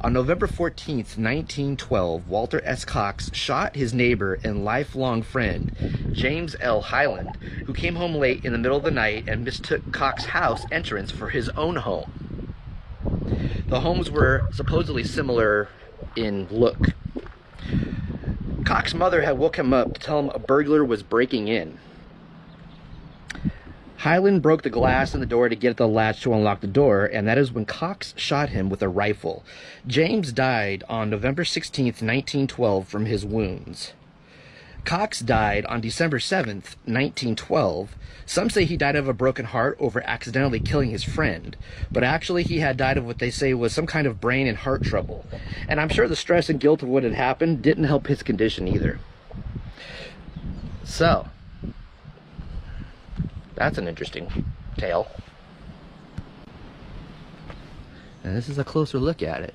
On November 14th, 1912, Walter S. Cocks shot his neighbor and lifelong friend, James L. Hyland, who came home late in the middle of the night and mistook Cocks's house entrance for his own home. The homes were supposedly similar in look. Cocks's mother had woke him up to tell him a burglar was breaking in. Hyland broke the glass in the door to get at the latch to unlock the door, and that is when Cocks shot him with a rifle. James died on November 16, 1912, from his wounds. Cocks died on December 7th, 1912. Some say he died of a broken heart over accidentally killing his friend, but actually he had died of what they say was some kind of brain and heart trouble. And I'm sure the stress and guilt of what had happened didn't help his condition either. So, that's an interesting tale. And this is a closer look at it.